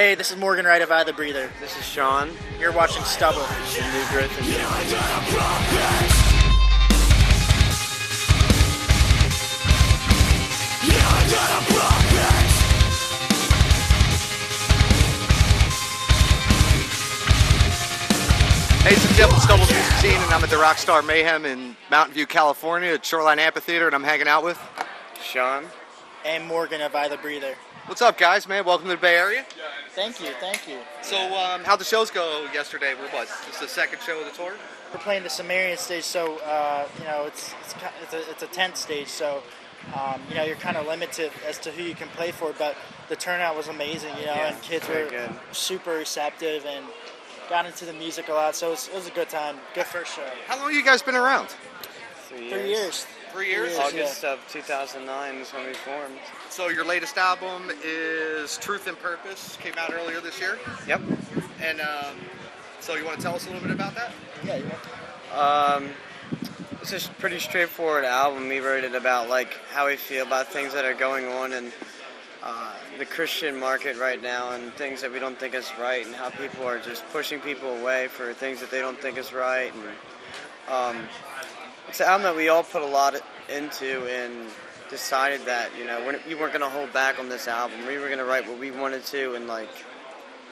Hey, this is Morgan Wright of I the Breather. This is Shawn. You're watching Stubble. New growth and Hey, it's the Jeff with Stubble's Musiczine, and I'm at the Rockstar Mayhem in Mountain View, California, at Shoreline Amphitheater, and I'm hanging out with. Shawn. And Morgan of I the Breather. What's up, guys? Man, welcome to the Bay Area. Thank you, thank you. So, um, how'd the shows go yesterday? Where was this? the second show of the tour? We're playing the Sumerian stage, so uh, you know it's it's it's a, it's a tent stage, so um, you know you're kind of limited as to who you can play for. But the turnout was amazing, you know, Yeah, and kids were good. super receptive and got into the music a lot. So it was, it was a good time. Good first show. How long have you guys been around? Three years. Three years. Three years. August of 2009 is when we formed. So, your latest album is Truth and Purpose. Came out earlier this year, Yep. and um, so you want to tell us a little bit about that? Yeah. You want Um, it's a pretty straightforward album. We wrote it about like how we feel about things that are going on in uh, the Christian market right now, and things that we don't think is right, and how people are just pushing people away for things that they don't think is right. And um, it's an album that we all put a lot into, and decided that you know we're, weren't going to hold back on this album. We were going to write what we wanted to, and like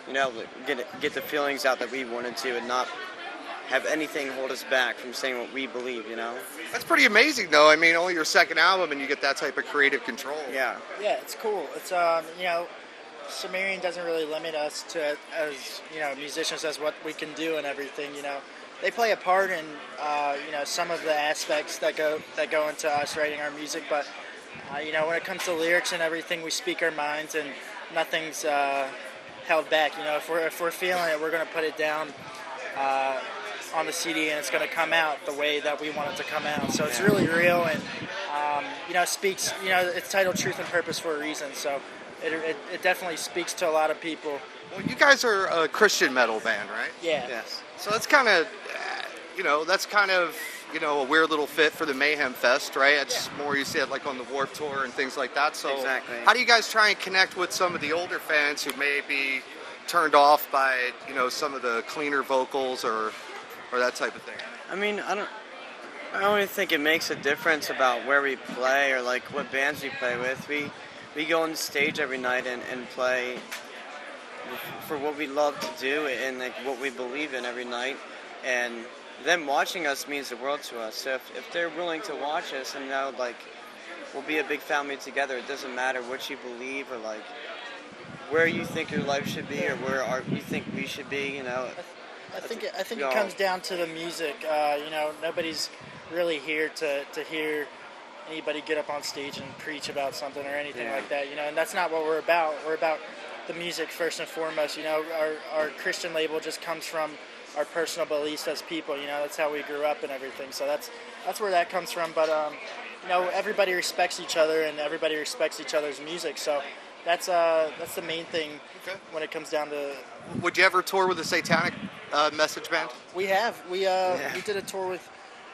you know get get the feelings out that we wanted to, and not have anything hold us back from saying what we believe, you know? That's pretty amazing, though. I mean, only your second album, and you get that type of creative control. Yeah. Yeah, it's cool. It's um, you know, Sumerian doesn't really limit us to as you know musicians as what we can do and everything. You know, they play a part in uh, you know some of the aspects that go that go into us writing our music, but uh, you know when it comes to lyrics and everything, we speak our minds and nothing's uh, held back. You know, if we're if we're feeling it, we're gonna put it down. Uh, on the CD and it's going to come out the way that we want it to come out. So it's really real and um, you know speaks. You know it's titled Truth and Purpose for a reason. So it, it, it definitely speaks to a lot of people. Well, you guys are a Christian metal band, right? Yeah. Yes. So that's kind of, uh, you know, that's kind of, you know, a weird little fit for the Mayhem Fest, right? It's more you see it like on the Warped Tour and things like that. So Exactly. how do you guys try and connect with some of the older fans who may be turned off by, you know, some of the cleaner vocals or, or that type of thing? I mean, I don't. I don't even think it makes a difference about where we play or like what bands we play with. We we go on stage every night and, and play for what we love to do and like what we believe in every night. And them watching us means the world to us. So if, if they're willing to watch us and know like we'll be a big family together, it doesn't matter what you believe or like where you think your life should be or where our, you think we should be. You know, I think it, I think it comes down to the music. Uh, you know, nobody's really here to, to hear anybody get up on stage and preach about something or anything Yeah. like that. You know, and that's not what we're about. We're about the music first and foremost. You know, our, our Christian label just comes from our personal beliefs as people. You know, that's how we grew up and everything. So that's that's where that comes from. But um, you know, everybody respects each other and everybody respects each other's music. So that's uh that's the main thing Okay. when it comes down to Would you ever tour with a satanic uh, message band? we have. We uh Yeah. we did a tour with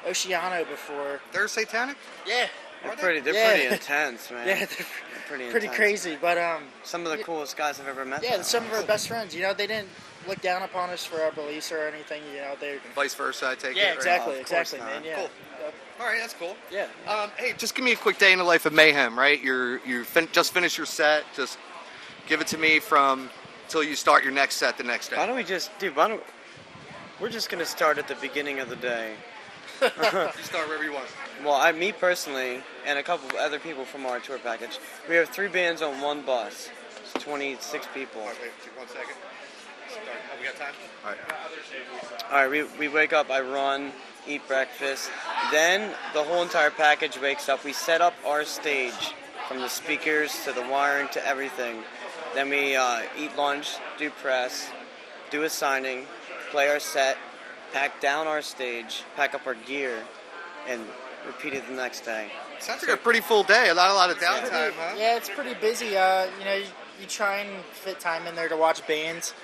Oceano before. They're satanic? Yeah. They're pretty they're Yeah. pretty intense, man. Yeah, they're pretty pretty intense. crazy, but um Some of the coolest guys I've ever met. yeah, though. some of our best friends, you know, they didn't look down upon us for our beliefs or anything, you know, they Vice versa, I take Yeah, it. right? exactly, of course exactly, not. man. Yeah. Cool. All right, that's cool. Yeah. Um, hey, just give me a quick day in the life of Mayhem, right? You're you fin- just finished your set. Just give it to me from till you start your next set the next day. Why don't we just, dude? Why don't we're just gonna start at the beginning of the day? You start wherever you want. Well, I, me personally, and a couple of other people from our tour package, we have three bands on one bus. It's 26 people. All right, wait, take one second. Start. Have we got time? All right. All right, we, we wake up, I run, eat breakfast. Then the whole entire package wakes up. We set up our stage from the speakers to the wiring to everything. Then we uh, eat lunch, do press, do a signing, play our set, pack down our stage, pack up our gear, and repeat it the next day. Sounds like a pretty full day. A lot, a lot of downtime, huh? Yeah, it's pretty busy. Uh, you know, you, you try and fit time in there to watch bands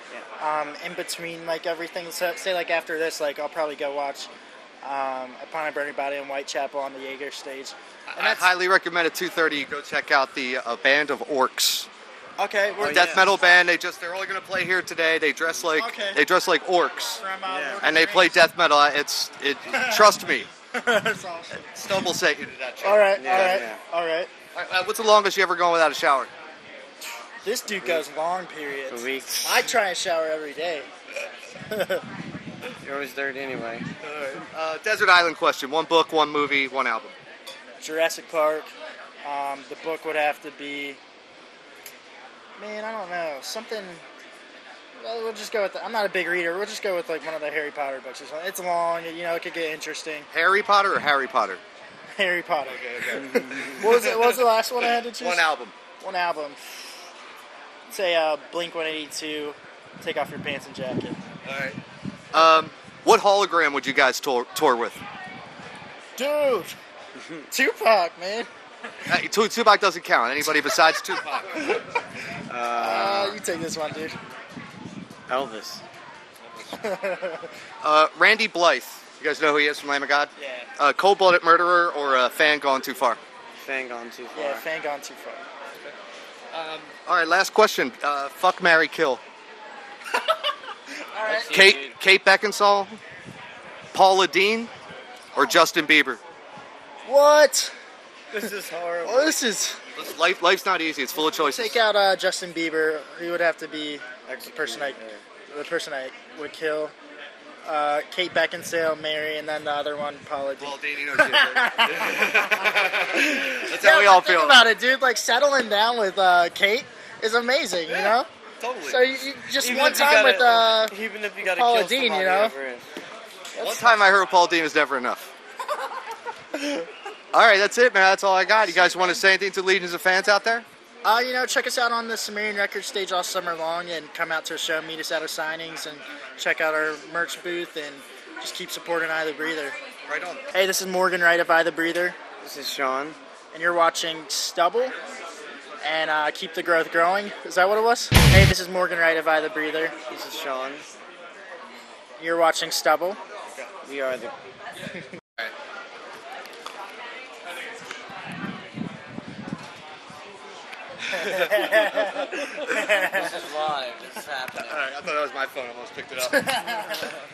um, in between like everything. So say like after this, like I'll probably go watch um, Upon a Burning Body in Whitechapel on the Jaeger stage. And I highly recommend at 2:30 you go check out the uh, band of Orcs. Okay, we're death yeah. metal band. They just they're only going to play here today. They dress like Okay. they dress like orcs, from uh, Yeah. And they play death metal. It's it. Trust me, That's awesome. Stubble sent you to that show. All right, Yeah, all right, yeah. all right. All right, uh, what's the longest you ever gone without a shower? This dude goes long periods. For weeks. I try and shower every day. You're always dirty anyway. Uh, Desert Island question: One book, one movie, one album. Jurassic Park. Um, the book would have to be. Man, I don't know. Something. Well, we'll just go with. The, I'm not a big reader. We'll just go with like one of the Harry Potter books. It's- long. You know, it could get interesting. Harry Potter or Harry Potter? Harry Potter. Okay, okay. what was it? What was the last one I had to choose? One album. One album. Say uh, Blink 182. Take off your pants and jacket. All right. Um, what hologram would you guys tour, tour with? Dude, Tupac, man. Uh, Tu- Tupac doesn't count. Anybody besides Tupac? Uh, you take this one, dude. Elvis. Uh, Randy Blythe. You guys know who he is from Lamb of God? Yeah. Uh, cold-blooded murderer or a fan gone too far? Fan gone too far. Yeah, fan gone too far. All right, last question. Uh, fuck, Mary, kill. All right. Kate, dude. Kate Beckinsale, Paula Deen, or Justin Bieber? What? This is horrible. Oh, this is. Life, life's not easy. It's full of choices. Take out uh, Justin Bieber. He would have to be the person I, the person I would kill. Uh, Kate Beckinsale, Mary, and then the other one, Paula Deen. Well, Deen, you know. That's Yeah, how we all but think feel. about it, dude. Like settling down with uh, Kate is amazing, you know. Totally. So you, you just Even one if you time with uh, even if you got to Paula kill Deen, you know? One time I heard Paul Deen is never enough. all right, that's it, man. That's all I got. You guys want to say anything to legions of fans out there? Uh, you know, check us out on the Sumerian Record stage all summer long and come out to a show, meet us at our signings, and check out our merch booth and just keep supporting I the Breather. Right on. Hey, this is Morgan Wright of I the Breather, This is Shawn. and you're watching Stubble and uh, Keep the Growth Growing. Is that what it was? Hey, this is Morgan Wright of I the Breather. This is Shawn. You're watching Stubble. We are the. this is live. This is happening. All right, I thought that was my phone. I almost picked it up.